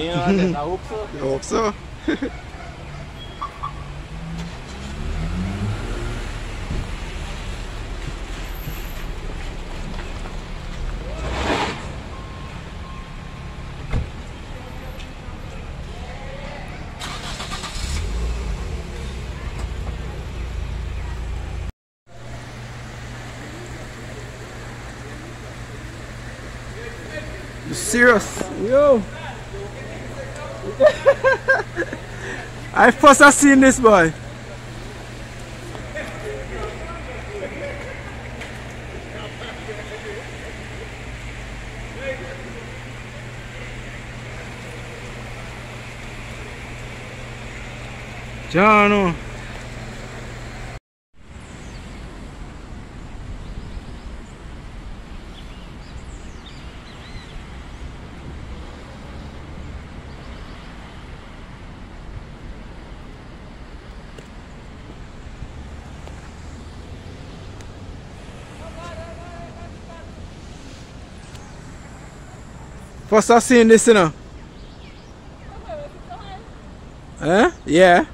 Me I hope so. You hope so? Serious? Yo! I first seen this boy. Jano. First I've seen this, you know. Huh? Yeah.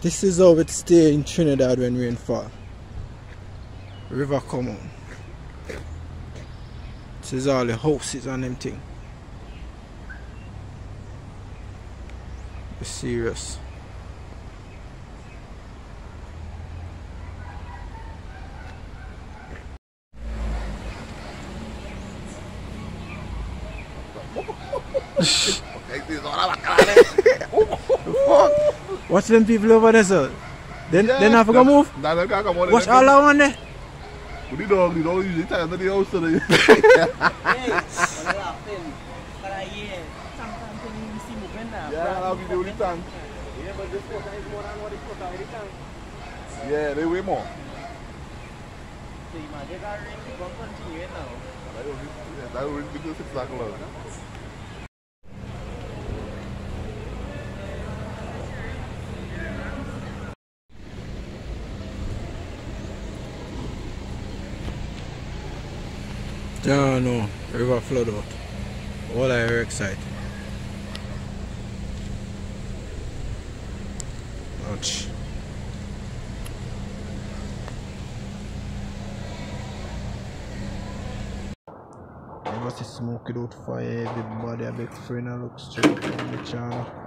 This is how it stay in Trinidad when rain fall. River come on. This is all the houses and them thing. Serious. Watch them people over there, sir. Then, then I forgot move. Nah, they can't come on. Watch all that one there. What the dog, the dog usually tired of the house today. Yeah, I'll be the only tank. Yeah, but this water is more than what is put out in the tank. Yeah, they weigh more. That continuing now. That will be, that good six o'clock. Yeah, no. River flood out. All I very excited. Ouch. See smoke it out fire, everybody a big friend and look straight on the channel.